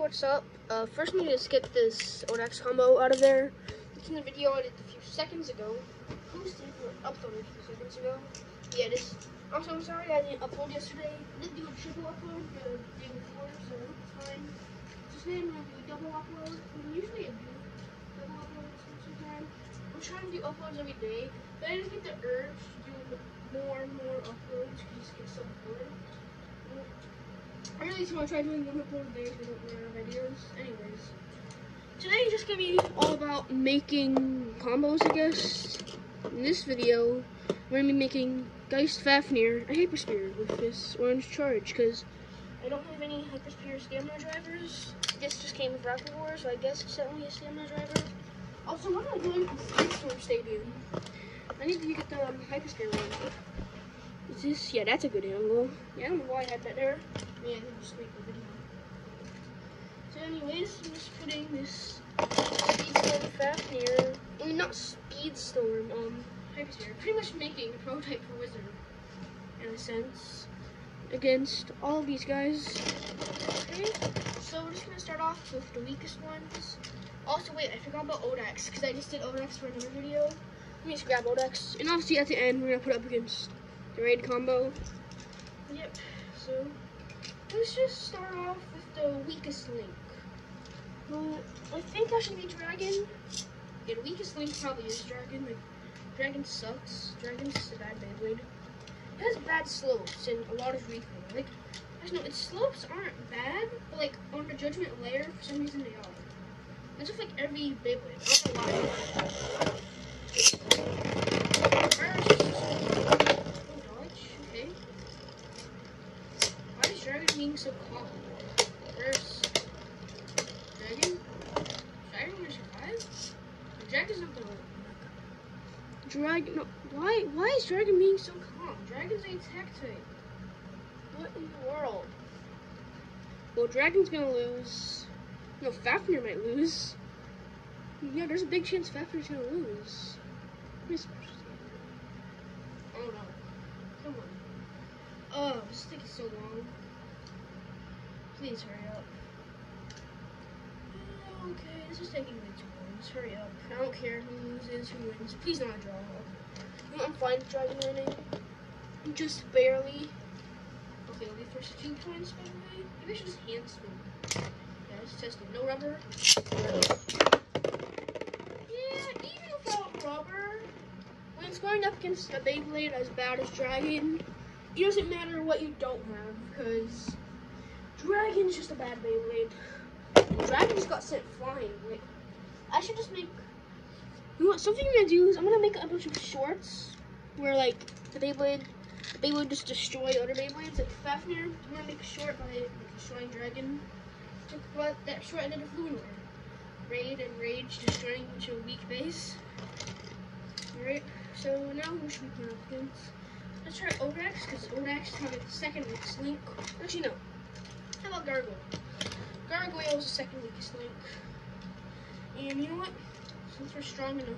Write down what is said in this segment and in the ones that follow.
what's up. Uh, first, we need to get this Odax combo out of there. It's in the video I did a few seconds ago. Posted or uploaded a few seconds ago. Yeah, this. I'm so sorry I didn't upload yesterday. I did do a triple upload the day before, so it's fine. Today I'm gonna do a double upload. And usually I do double uploads time. I'm trying to do uploads every day, but I just get the urge to do more and more uploads because it just gets so bored. I really just to try doing one upload a day out of videos. Anyways, today is just gonna be all about making combos, I guess. In this video, we're gonna be making Geist Fafnir a Hypersphere with this orange charge because I don't have any Hypersphere stamina drivers. This just came with Rocket War, so I guess it's only a stamina driver. Also, what am I doing for Storm Stadium? I need to get the um, Hypersphere one. Is this? Yeah, that's a good angle. Yeah, I don't know why I had that there. I just make the video. So anyways, I'm just putting this Speedstorm Fafnir, I mean not Speedstorm, um, Hypersphere. Pretty much making a prototype for Wizard, in a sense, against all of these guys. Okay, so we're just gonna start off with the weakest ones. Also, wait, I forgot about Odax, because I just did Odax for another video. Let me just grab Odax. And obviously at the end, we're gonna put up against the raid combo. Yep, so let's just start off with the weakest link. Well, I think I should be Dragon. Yeah, the weakest link probably is Dragon. Like, Dragon sucks. Dragon's a bad Beyblade. It has bad slopes and a lot of recoil. Like, actually, no, its slopes aren't bad, but like on the Judgment layer, for some reason they are. That's just like every Beyblade. I don't know why. First, oh, dodge. Okay. Why is Dragon being so calm? First, Dragon? Dragon gonna survive? The Dragon's not gonna Dragon, no, why, why is Dragon being so calm? Dragon's a tech type. What in the world? Well, Dragon's gonna lose. No, Fafnir might lose. Yeah, there's a big chance Fafnir's gonna lose. Oh no. Come on. Oh, this is taking so long. Please hurry up. Oh, okay, this is taking way too long. Just hurry up. I don't care who loses, who wins. Please not a draw. You know, I'm fine with Dragon winning. Just barely. Okay, only for 16 points, by the way. Maybe I should just hand spin. Yeah, let's test it. No rubber. Yeah, even without rubber, when it's going up against a Beyblade as bad as Dragon, it doesn't matter what you don't have, because Dragon's just a bad Beyblade. Dragon's got sent flying. Like, I should just make. You know? Something I'm gonna do is I'm gonna make a bunch of shorts where like the Beyblade, the Beyblade just destroy other Beyblades. Like Fafnir, I'm gonna make a short by like, destroying Dragon. Like, what that short ended with Lunar. Raid and Rage destroying a weak base. Alright, so now should we put up against? Let's try Odax, because Odax has the second weakest link. Actually, no. How about Gargoyle? Gargoyle is the second weakest link. And you know what? Since we're strong enough,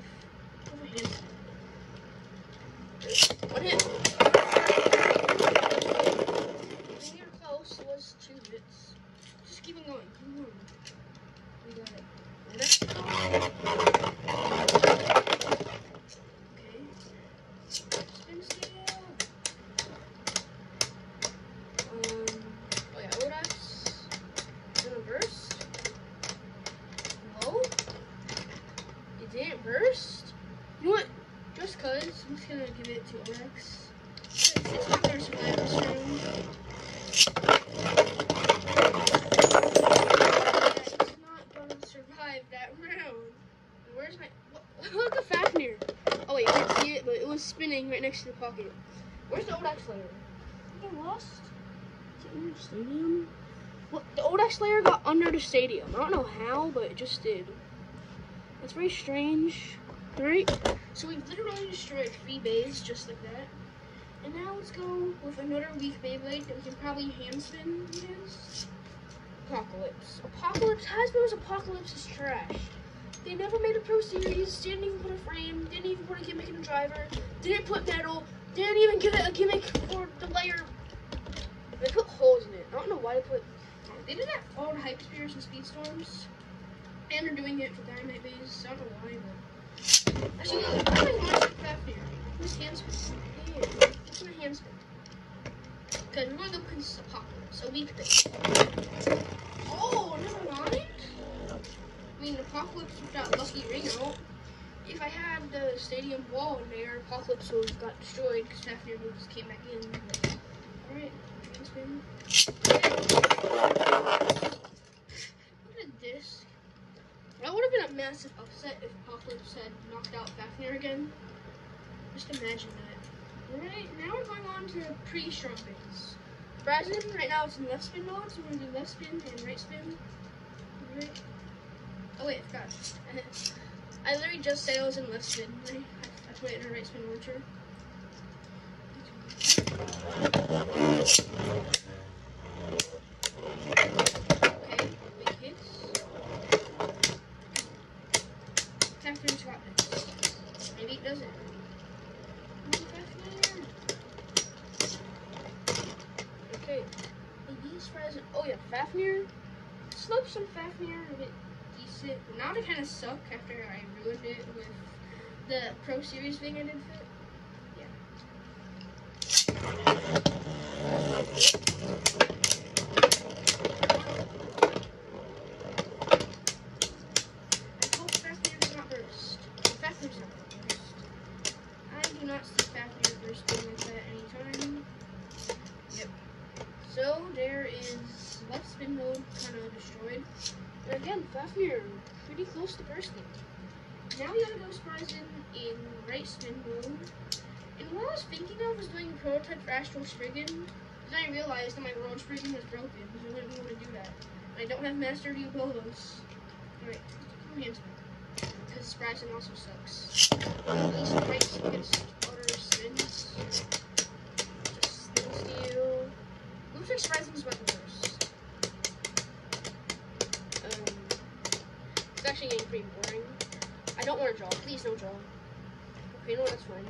over here. One hit. When you're close, it was two hits. Just keep it going. Keep going. We got it. Okay. Spin scale. Um, oh yeah, Odax. Gonna burst. No. It didn't burst. You know what? Just cause, I'm just gonna give it to Odax. It's it's not gonna survive this round. It's not gonna survive that round. Where's my? what- Look. Oh wait, you can't see it, but it was spinning right next to the pocket. Where's the Odax layer? I lost. Is it under the stadium? Well, the Odax layer got under the stadium. I don't know how, but it just did. That's very strange. Alright, so we've literally destroyed three bays just like that. And now let's go with another weak Beyblade that we can probably hand spin against. Apocalypse. Apocalypse, Hasbro's Apocalypse is trash. They never made a Pro Series, didn't even put a frame, didn't even put a gimmick in the driver, didn't put metal, didn't even give it a gimmick for the layer. They put holes in it. I don't know why they put. They did that for all the Hyperspheres and Speedstorms. And they're doing it for dynamite bays. I don't know why, but actually, no, I really want to. Who's hand spin? Yeah, what's we're gonna go against Apocalypse, a weak thing. Oh, never mind. I mean, Apocalypse with that lucky ring out. If I had the stadium wall in there, Apocalypse would have got destroyed because Fafnir moves came back in. Alright, spin. Look at this. That would have been a massive upset if Apocalypse had knocked out Fafnir again. Just imagine that. Now we're going on to pre-strong base. Brazil, right now it's in left spin mode, so we're gonna do left spin and right spin. Alright. Oh wait, I forgot. I literally just said I was in left spin. I, I put it in a right spin launcher. Okay, big hits. Captain's got this. Maybe it doesn't. Come on, Fafnir. Okay. Maybe he's present. Oh yeah, Fafnir. Slopes on a bit decent. Now they kind of suck after I ruined it with the Pro Series thing I did for it. I hope Fafnir does not burst. Fafnir's not burst. I do not see Fafnir bursting like that anytime. Yep. So there is left spin mode kind of destroyed. And again, Fafnir pretty close to bursting. Now we gotta go surprise in right spin mode. And what I was thinking of was doing a prototype for Astral Spriggan. Then I realized that my World Spriggan was broken, so I wouldn't be able to do that. And I don't have Master View Bolos. Alright, come here. Because Surprising also sucks. At least right spin other spins. Just steal. Looks like Surprising is about actually getting pretty boring. I don't want to draw. Please don't draw. Okay, no, that's fine.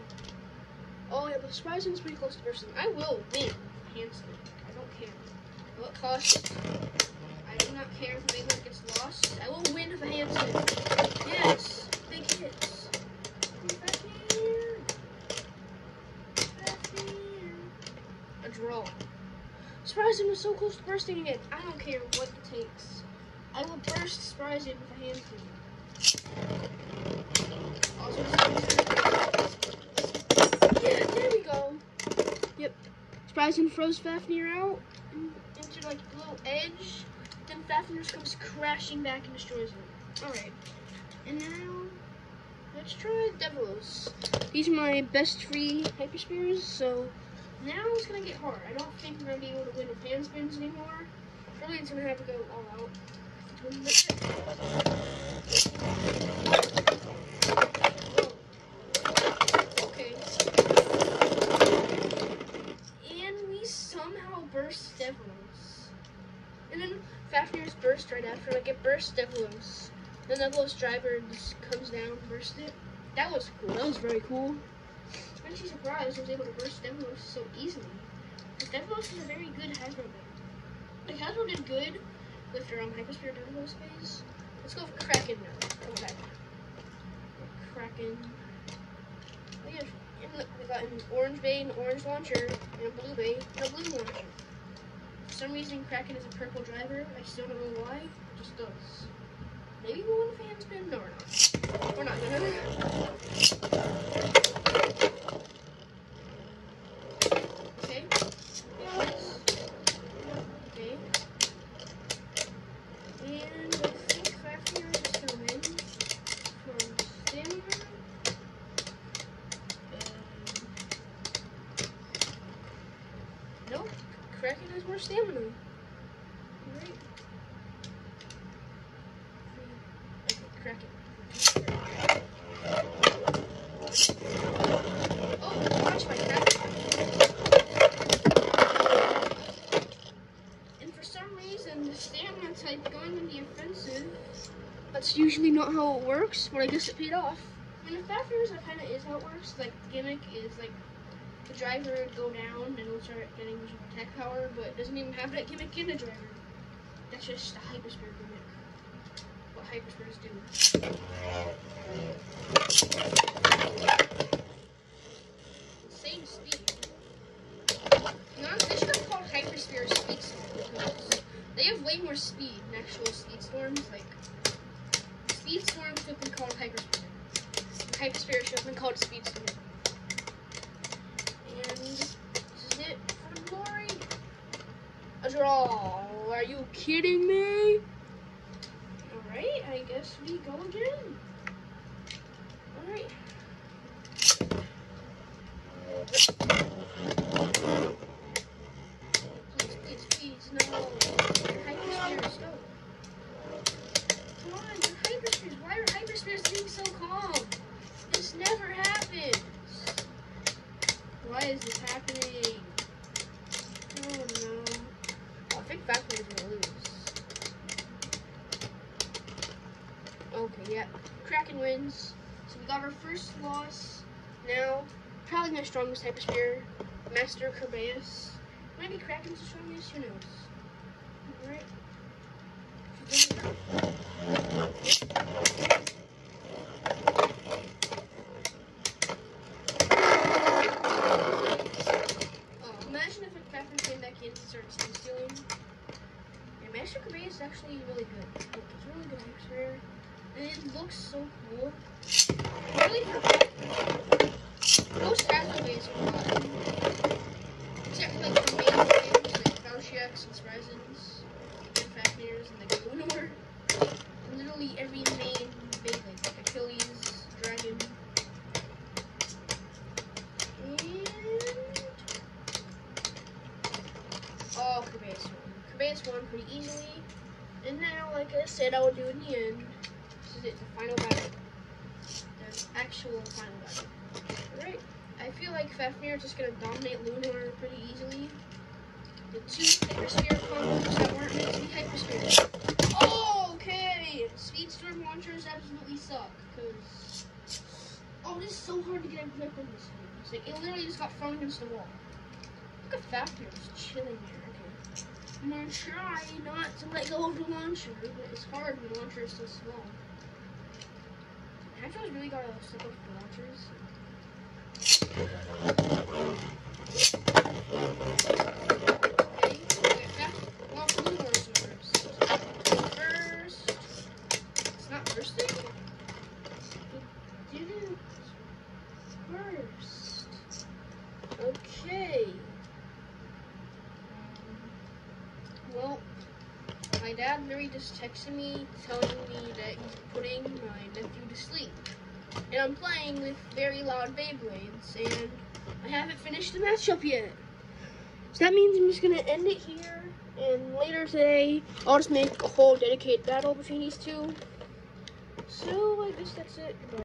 Oh yeah, the surprising is pretty close to bursting. I will win handsome. I don't care. What cost? I do not care if the one gets lost. I will win if a handspin. Yes, big hits. A draw. Surprising was so close to bursting again. I don't care what it takes. I will burst surprising with a handspin. Also, yeah, there we go. Yep. Surprising froze Fafnir out into like a little edge. Then Fafnir comes crashing back and destroys it. Alright. And now let's try Devilos. These are my best three Hyperspheres, so now it's gonna get hard. I don't think we're gonna be able to win with hand spins anymore. Probably it's gonna have to go all out. Okay. And we somehow burst Devilos. And then Fafnir's burst right after, like it burst Devilos. Then Devilos driver just comes down, burst it. That was cool. That was very cool. I'm actually surprised I was able to burst Devilos so easily. Because Devilos is a very good Hasbro band. Like Hydro did good their um, Hypersphere Devilos phase. Let's go for Kraken now. Come back. Kraken. Oh yeah, look, we got an orange bay, an orange launcher, and a blue bay, and a blue launcher. For some reason, Kraken is a purple driver. I still don't know why. It just does. Maybe we'll win a fan spin? No, we're not. We're not gonna. Okay. Okay. And I think Fafnir is just gonna win from Stamina. Um, nope. Kraken has more stamina. Right. Okay, Kraken. Oh, watch my Kraken. And for some reason, the stamina type going in the offensive, that's usually not how it works, but I guess it paid off. I mean, the Fafnir's, that kind of is how it works. Like, the gimmick is, like, the driver would go down and it'll start getting attack power, but it doesn't even have that gimmick in the driver. That's just a Hypersphere gimmick. What Hyperspheres do. Same speed. No, they should have called Hypersphere speed storm because they have way more speed than actual speed storms. Like speed storm should have been called Hypersphere. Hyper spirit should have been called speed storm. And this is it for glory. A draw. Are you kidding me? Alright, I guess we go again. Alright. Please, please, please, no. Hyperspheres, go. Come on, you're hyperspheres. Why are hyperspheres being so calm? This never happens. Why is this happening? Oh no. Oh, I think Falcon is gonna lose. Okay, yeah. Kraken wins. So we got our first loss. Now, probably my strongest type of spear, Master Kerbeus. Maybe Kraken's the strongest, who knows? Alright. Oh, imagine if a Kraken came back in and started steam stealing. Yeah, Master Kerbeus is actually really good. Like, it's really good hyper and it looks so cool. Really most Azraways are fun. Except for like the main things like Valshiax and Spryzens, and Fafnirs and the Gunor. Literally every main big like Achilles, Dragon. And Oh Kerbeus won. Kerbeus won pretty easily. And now, like I said, I will do in the end. This is it, the final battle. The actual final battle. Alright, I feel like Fafnir is just gonna dominate Lunar pretty easily. The two Hypersphere combos that weren't meant to be Hypersphere. Oh, okay! Speedstorm launchers absolutely suck, because... Oh, this is so hard to get a grip on this thing. It's like, it literally just got thrown against the wall. Look at Fafnir just chilling here. okay. I'm gonna try not to let go of the launcher, but it's hard when the launcher is so small. You really gotta step up the launchers okay, back- well, blue doors first. First, it's not first thing. It didn't first. Okay. Well, my dad literally just texted me telling me that he's putting my nephew to sleep. And I'm playing with very loud Beyblades, and I haven't finished the matchup yet. So that means I'm just gonna end it here, and later today, I'll just make a whole dedicated battle between these two. So I guess that's it. Bye.